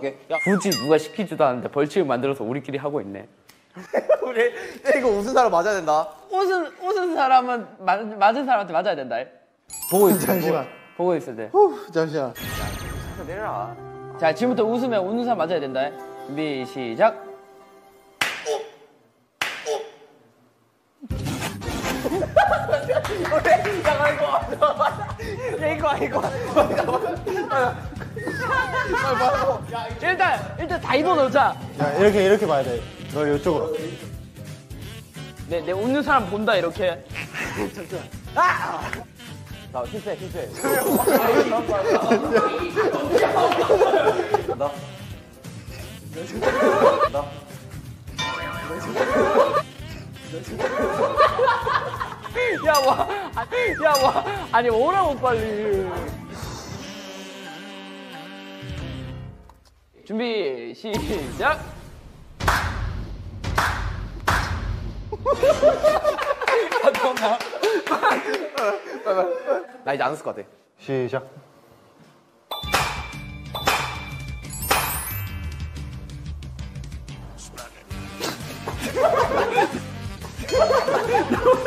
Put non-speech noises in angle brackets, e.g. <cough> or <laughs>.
오케이. 굳이 누가 시키지도 않는데 벌칙을 만들어서 우리끼리 하고 있네. 우리 야, 이거 웃은 사람 맞아야 된다. 웃은 웃은 사람은 맞, 맞은 사람한테 맞아야 된다. 보고 있어. 잠시만. 보고 있어야 돼. 후, 잠시만. 내려라. 자 지금부터 웃으면 웃는 사람 맞아야 된다. 준비 시작. 이거 이거. 일단 일단 다 입어 놓자. 야, 이렇게, 이렇게 봐야 돼. 너 이쪽으로. 내, 내 웃는 사람 본다 이렇게. 나 실수해 실수해. 나. 나. 야 와, 야 와, 아니 오라고 빨리. 준비 시작. 나 이제 안 웃을 것 같아. 시작. <laughs>